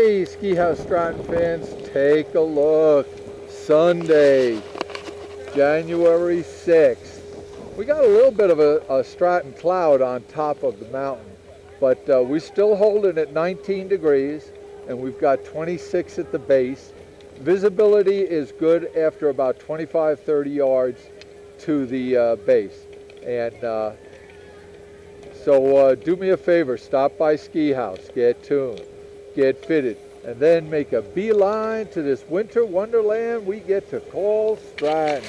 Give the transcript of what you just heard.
Hey, Ski Haus Stratton fans, take a look. Sunday, January 6th. We got a little bit of a, a Stratton cloud on top of the mountain, but uh, we still holding at 19 degrees, and we've got 26 at the base. Visibility is good after about 25, 30 yards to the uh, base. And uh, so uh, do me a favor, stop by Ski Haus, get tuned, get fitted, and then make a beeline to this winter wonderland we get to call Stratton.